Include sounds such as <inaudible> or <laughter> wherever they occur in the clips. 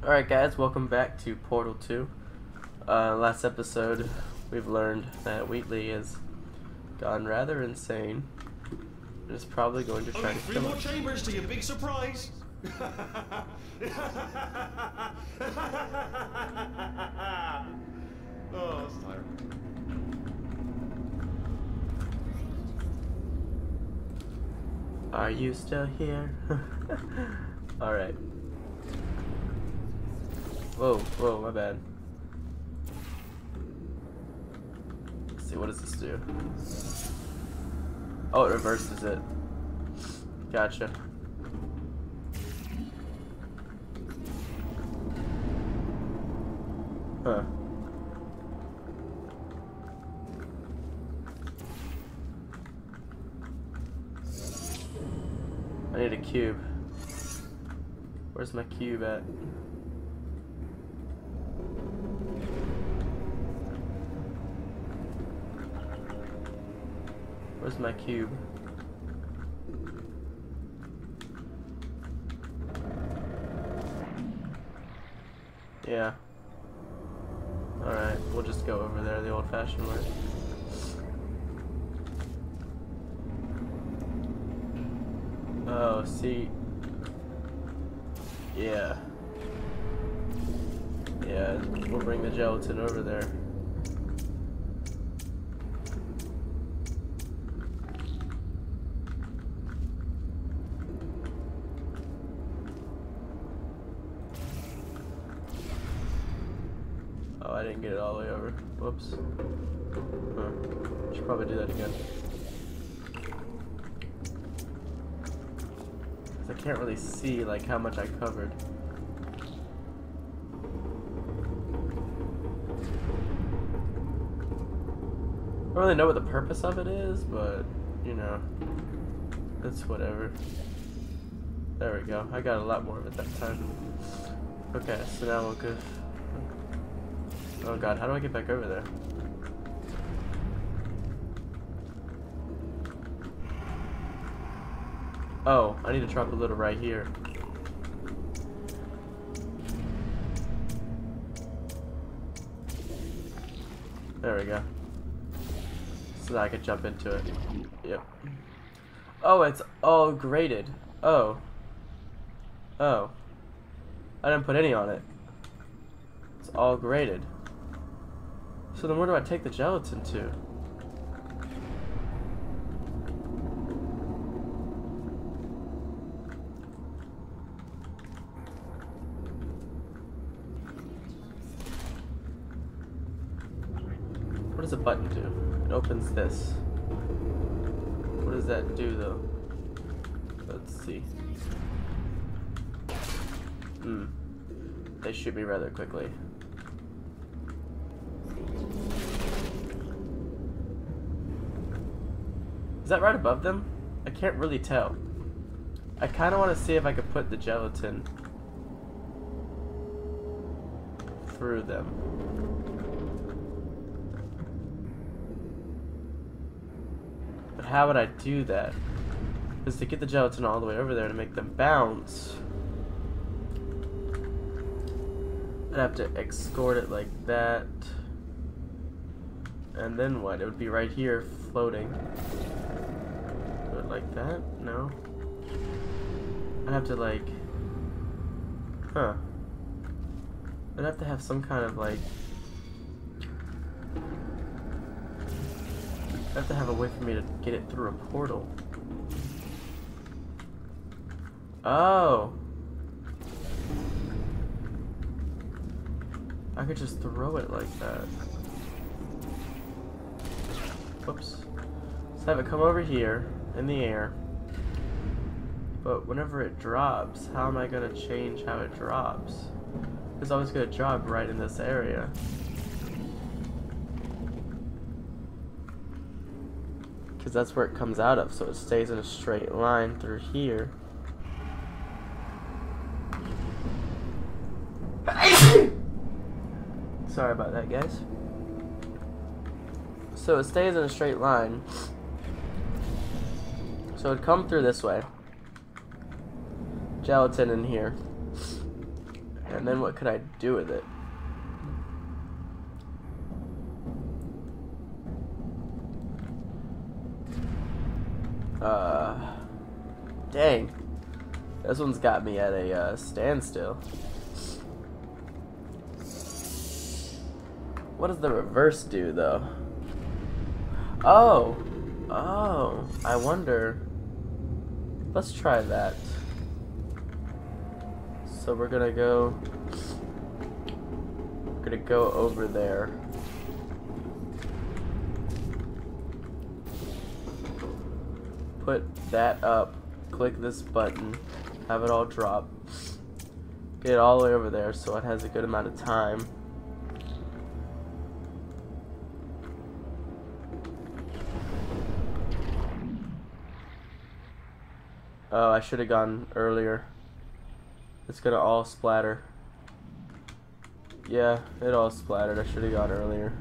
Alright guys, welcome back to Portal 2. Uh, last episode, we've learned that Wheatley has gone rather insane. And is probably going to try Only to three kill more chambers to your big surprise. <laughs> oh, that's. Are you still here? <laughs> Alright. Whoa, whoa, my bad. Let's see, what does this do? Oh, it reverses it. Gotcha. Huh. I need a cube. Where's my cube at? Where's my cube? Yeah. Alright, we'll just go over there the old fashioned way. Oh, see. Yeah. Yeah, we'll bring the gelatin over there. Oh, I didn't get it all the way over. Whoops. Huh. Should probably do that again. I can't really see like how much I covered. I don't really know what the purpose of it is, but you know, it's whatever. There we go. I got a lot more of it that time. Okay, so now we'll go. Oh god, how do I get back over there? Oh, I need to drop a little right here. There we go. So that I could jump into it. Yep. Oh, it's all graded. Oh. Oh. I didn't put any on it. It's all graded. So then where do I take the gelatin to? What does a button do? It opens this. What does that do though? Let's see. Hmm. They shoot me rather quickly. Is that right above them? I can't really tell. I kind of want to see if I could put the gelatin through them. But how would I do that? Because to get the gelatin all the way over there to make them bounce, I'd have to escort it like that. And then what? It would be right here floating. It like that? No. I'd have to like... Huh. I'd have to have some kind of like... I'd have to have a way for me to get it through a portal. Oh! I could just throw it like that. Whoops. So have it come over here in the air. But whenever it drops, how am I gonna change how it drops? It's always gonna drop right in this area. Because that's where it comes out of, so it stays in a straight line through here. <coughs> Sorry about that, guys. So it stays in a straight line. So it'd come through this way. Gelatin in here. And then what could I do with it? Uh, dang. This one's got me at a uh, standstill. What does the reverse do, though? Oh! Oh, I wonder. Let's try that. So we're gonna go. We're gonna go over there. Put that up. Click this button. Have it all drop. Get all the way over there so it has a good amount of time. Oh, I should have gone earlier. It's gonna all splatter. Yeah, it all splattered. I should have gone earlier.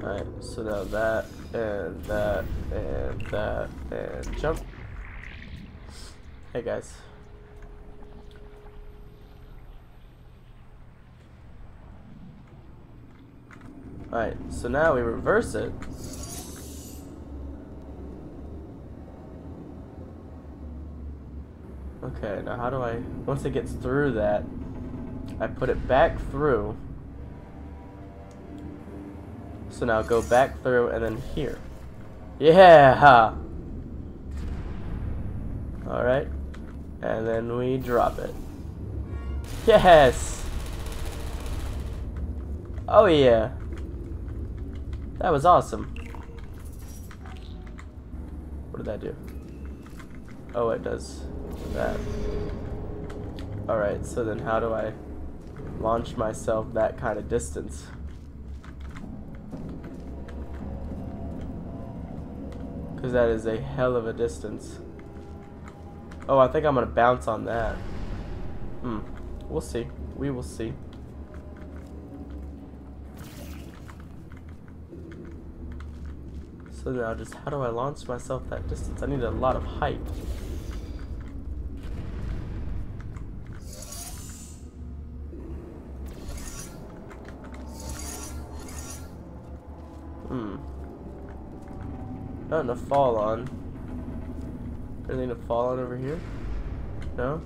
Alright, so now that, and that, and that, and jump. Hey guys. Alright, so now we reverse it. Okay, now how do I, once it gets through that, I put it back through. So now go back through and then here. Yeah! Alright. And then we drop it. Yes! Oh yeah. That was awesome. What did that do? Oh, it does that. Alright, so then how do I launch myself that kind of distance? Because that is a hell of a distance. Oh, I think I'm going to bounce on that. Hmm. We'll see. We will see. So now just how do I launch myself that distance? I need a lot of height. Hmm. Nothing to fall on. Anything to fall on over here? No?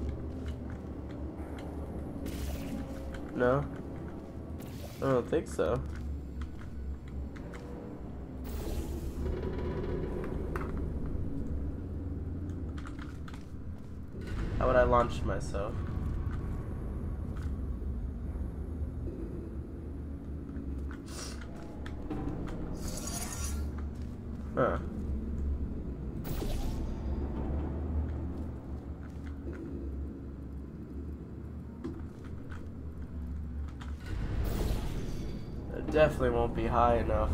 No? I don't think so. How would I launch myself? Huh. It definitely won't be high enough.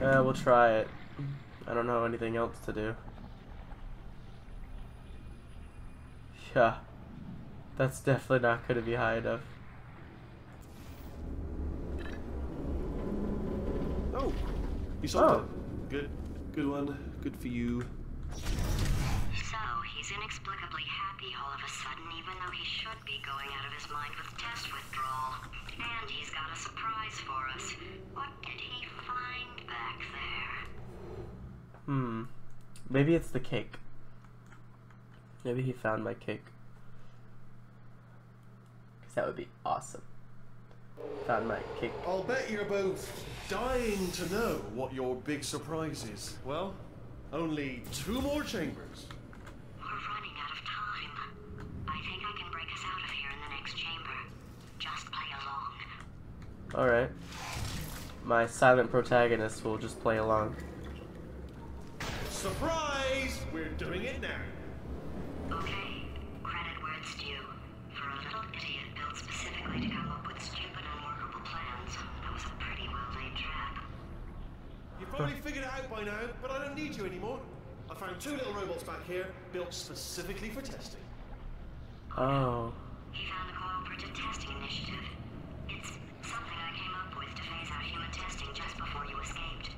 Yeah, we'll try it. I don't know anything else to do. Yeah. That's definitely not going to be high enough. Oh, you saw Oh. that. Good, good one. Good for you. So, he's inexplicably happy all of a sudden, even though he should be going out of his mind with test withdrawal. And he's got a surprise for us. What did he find back there? Hmm. Maybe it's the cake. Maybe he found my cake. Because that would be awesome. Found my cake. I'll bet you're both dying to know what your big surprise is. Well, only two more chambers. We're running out of time. I think I can break us out of here in the next chamber. Just play along. Alright. My silent protagonist will just play along. Surprise! We're doing it now. Okay, credit where it's due. For a little idiot built specifically to come up with stupid unworkable plans, that was a pretty well laid trap. You've probably figured it out by now, but I don't need you anymore. I found two little robots back here, built specifically for testing. Oh. He found a cooperative testing initiative. It's something I came up with to phase out human testing just before you escaped.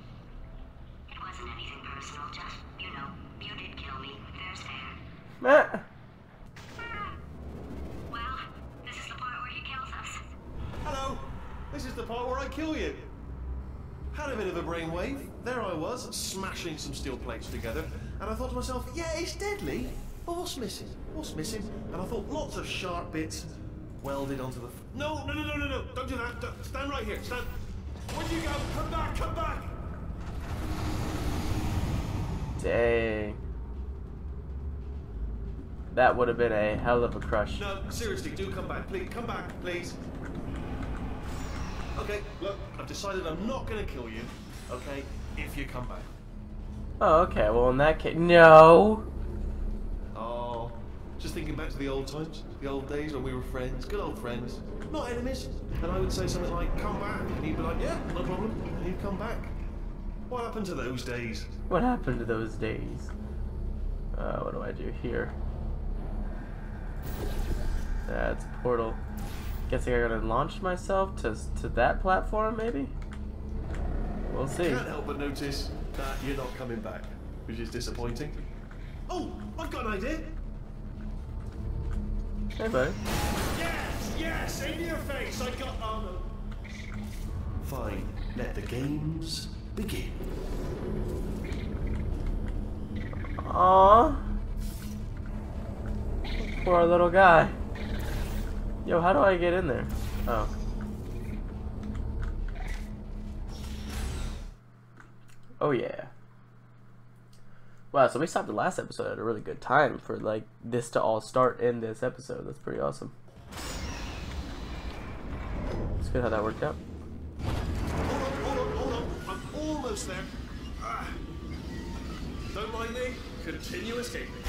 It wasn't anything personal, just Meh. Well, this is the part where he kills us. Hello. This is the part where I kill you. Had a bit of a brainwave. There I was, smashing some steel plates together, and I thought to myself, yeah, it's deadly, but what's missing? What's missing? And I thought lots of sharp bits welded onto the. F- no, no, no, no, no, no! Don't do that. Don't- stand right here. Stand. Where'd you go? Come back! Come back! Dang. That would have been a hell of a crush. No, seriously, do come back, please. Come back, please. Okay, look, I've decided I'm not going to kill you. Okay, if you come back. Oh, okay. Well, in that case, no. Oh, just thinking back to the old times, the old days when we were friends, good old friends, not enemies. And I would say something like, "Come back," and he'd be like, "Yeah, no problem," and he'd come back. What happened to those days? What happened to those days? Uh, what do I do here? That's a portal. Guessing I gotta launch myself to to that platform, maybe. We'll see. Can't help but notice that you're not coming back, which is disappointing. Oh, I've got an idea. Hey, buddy. Yes, yes, in your face. I got. Oh no. Fine. Let the games begin. Aww. Poor little guy. Yo, how do I get in there? Oh. Oh yeah. Wow, so we stopped the last episode at a really good time for like this to all start in this episode. That's pretty awesome. It's good how that worked out. Hold on, hold on, hold on. I'm almost there. Ah. Don't mind me. Continue escaping.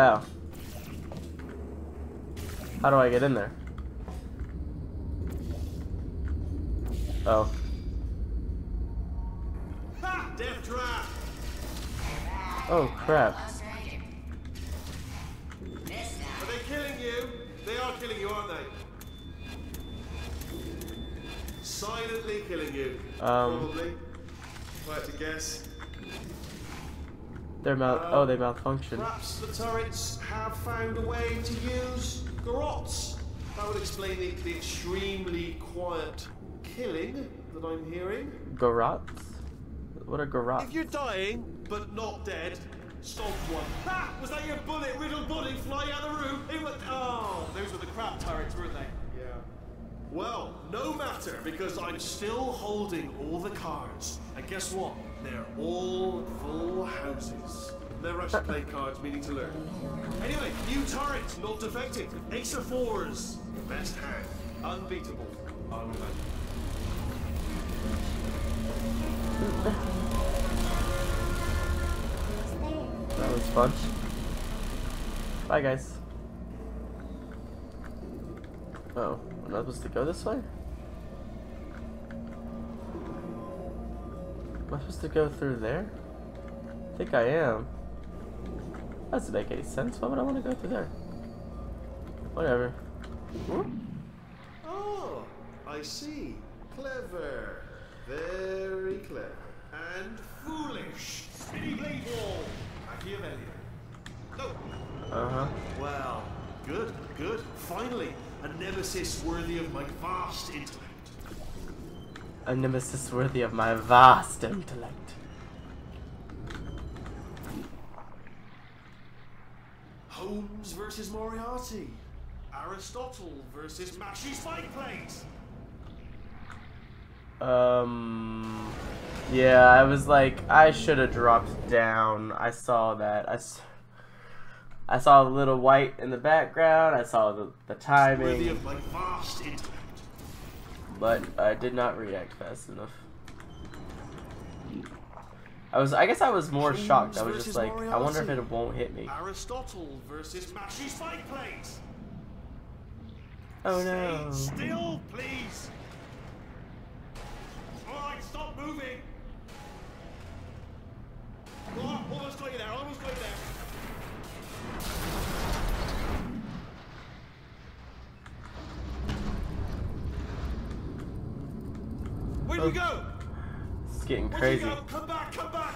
It. How? Do I get in there? Oh. Ha! Death trap! Oh crap. Are they killing you? They are killing you, aren't they? Silently killing you. Um. Probably. If I had to guess. They're mal- oh, they malfunction. Perhaps the turrets have found a way to use garrotes. That would explain the, the extremely quiet killing that I'm hearing. Garrotes? What are garrotes? If you're dying, but not dead, stomp one. Ha! Was that your bullet riddled body flying out of the room? It was, oh, those were the crap turrets, weren't they? Yeah. Well, no matter, because I'm still holding all the cards. And guess what? They're all full houses. They're actually played cards, meaning to learn. Anyway, new turret, not defective. Ace of fours. Best hand. Unbeatable, I would imagine. That was fun. Bye, guys. Oh, am not supposed to go this way? Am I supposed to go through there? I think I am. That doesn't make any sense. Why would I want to go through there? Whatever. Oh, I see. Clever. Very clever. And foolish. Spinny blade wall. Machiavellian. No. Uh-huh. Well, good, good. Finally, a nemesis worthy of my vast intellect. A nemesis worthy of my vast intellect. Holmes versus Moriarty. Aristotle versus Mashy Spike Plates. Um, yeah, I was like, I should have dropped down. I saw that. I, s- I saw the little white in the background. I saw the, the Worthy timing, of my vast intellect. But I did not react fast enough. I was, I guess I was more shocked. I was just versus like, I wonder if it won't hit me. Aristotle versus Mashy Spike Plates. Oh no. Stay still, please. Alright, stop moving. Oh, almost got you there, almost got you there. Where'd you go? It's getting crazy. go? Come back, come back.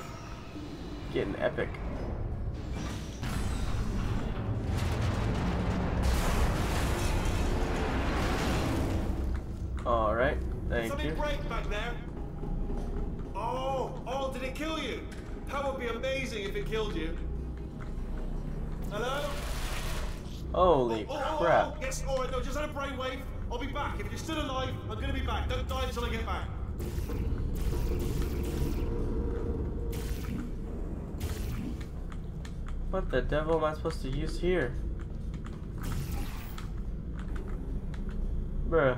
Getting epic. Alright, thank Something you. break back there. Oh, oh, did it kill you? That would be amazing if it killed you. Hello? Holy Oh, oh, oh crap. Oh, yes, alright, no, just had a brainwave. I'll be back. If you're still alive, I'm gonna be back. Don't die until I get back. What the devil am I supposed to use here? Bruh.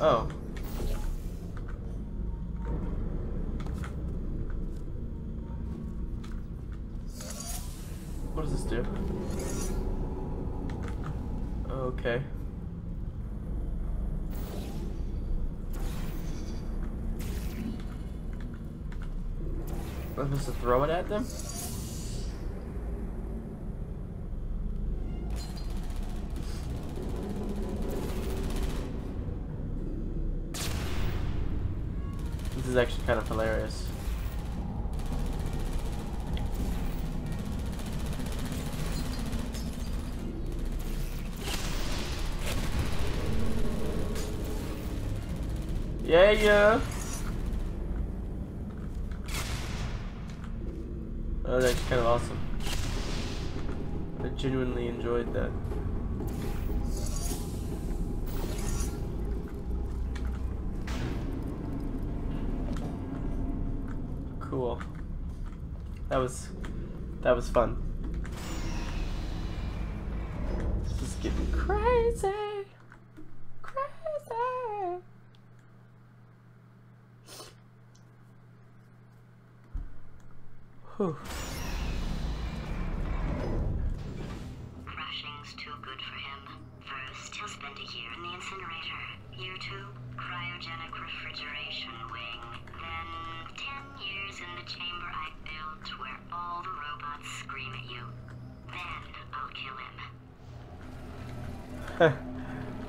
Oh. What does this do? Okay. Am I supposed to throw it at them? This is actually kind of hilarious. Yeah, yeah. Oh, that was actually kind of awesome. I genuinely enjoyed that. Cool. That was that was fun. Whew. Crushing's too good for him. First, he'll spend a year in the incinerator. Year two, cryogenic refrigeration wing. Then, ten years in the chamber I built where all the robots scream at you. Then, I'll kill him.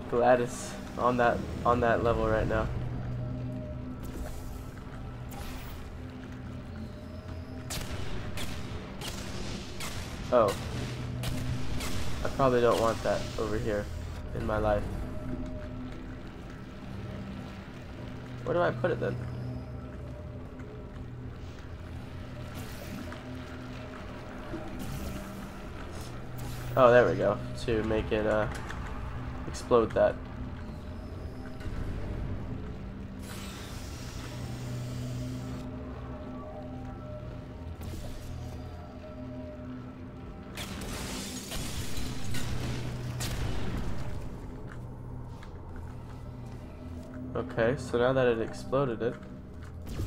GLaDOS on that on that level right now. Oh. I probably don't want that over here in my life. Where do I put it then? Oh, there we go. To make it uh explode that. So now that it exploded it,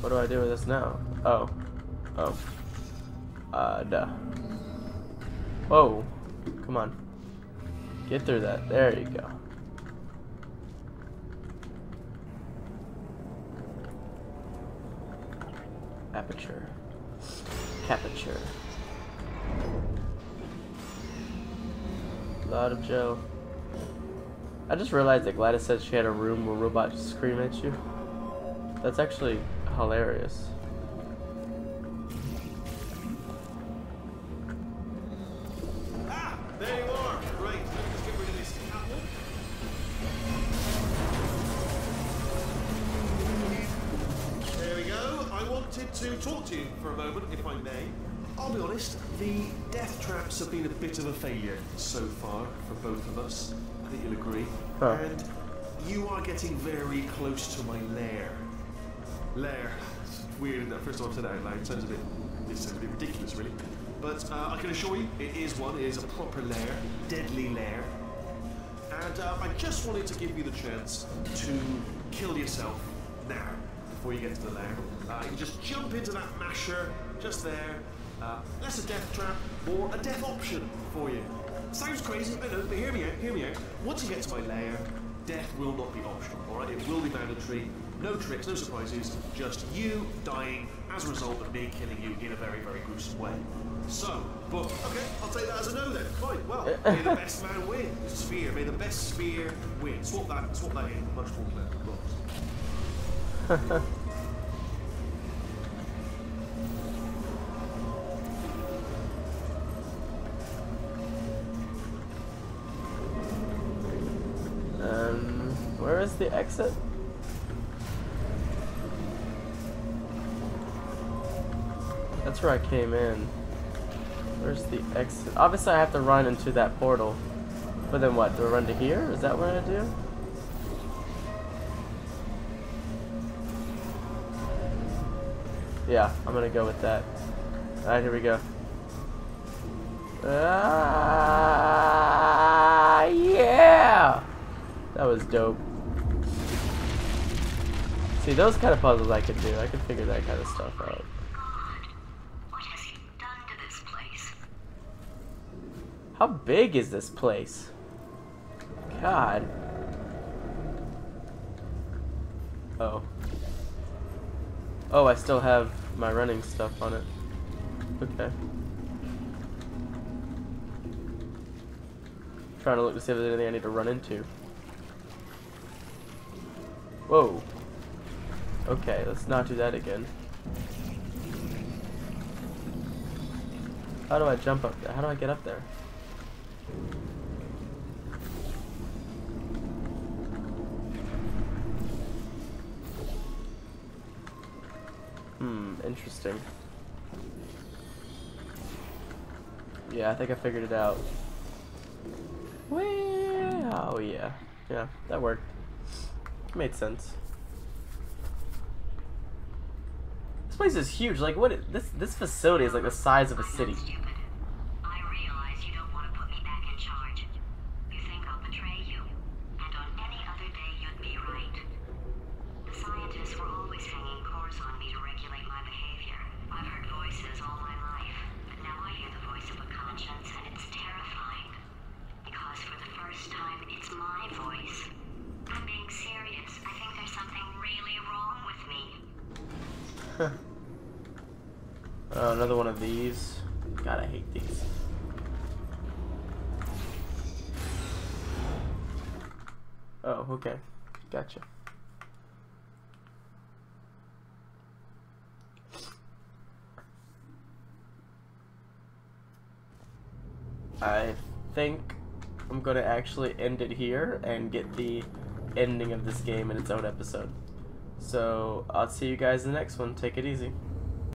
what do I do with this now? Oh. Oh. Uh, duh. Whoa. Come on. Get through that. There you go. Aperture. Capature. Lot of gel. I just realized that GLaDOS said she had a room where robots scream at you. That's actually hilarious. Ah, there you are. Right, let me just get rid of this catwalk. There we go. I wanted to talk to you for a moment, if I may. I'll be honest, the death traps have been a bit of a failure so far for both of us. I agree. Huh. And you are getting very close to my lair. Lair. It's weird, it? First time I've said that out loud. It sounds a bit, this sounds a bit ridiculous, really. But uh, I can assure you, it is one. It is a proper lair, deadly lair. And uh, I just wanted to give you the chance to kill yourself now, before you get to the lair. Uh, you just jump into that masher, just there. Uh, less a death trap, more a death option for you. Sounds crazy, I know, but hear me out, hear me out. Once you get to my lair, death will not be optional, alright? It will be mandatory. No tricks, no surprises, just you dying as a result of me killing you in a very, very gruesome way. So, but okay, I'll take that as a no then. Fine. Well, may the best man win. Sphere. May the best sphere win. Swap that. Swap that in. Much more clever. <laughs> the exit? That's where I came in. Where's the exit? Obviously I have to run into that portal. But then what? Do I run to here? Is that what I do? Yeah, I'm gonna go with that. Alright, here we go. Ah, yeah! That was dope. See, those kind of puzzles I could do. I could figure that kind of stuff out. How big is this place? God. Oh. Oh, I still have my running stuff on it. Okay. Trying to look to see if there's anything I need to run into. Whoa. Okay, let's not do that again. How do I jump up there? How do I get up there? Hmm, interesting. Yeah, I think I figured it out. Whee! Oh yeah. Yeah, that worked. Made sense. This place is huge. Like, what? This this facility is like the size of a city. stupid. I realize you don't want to put me back in charge. You think I'll betray you, and on any other day you'd be right. The scientists were always hanging cores on me to regulate my behavior. I've heard voices all my life, but now I hear the voice of a conscience, and it's terrifying. Because for the first time, it's my voice. I'm being serious. I think there's something really wrong with me. <laughs> Oh, another one of these. God, I hate these. Oh, okay. Gotcha. I think I'm gonna actually end it here and get the ending of this game in its own episode. So I'll see you guys in the next one. Take it easy.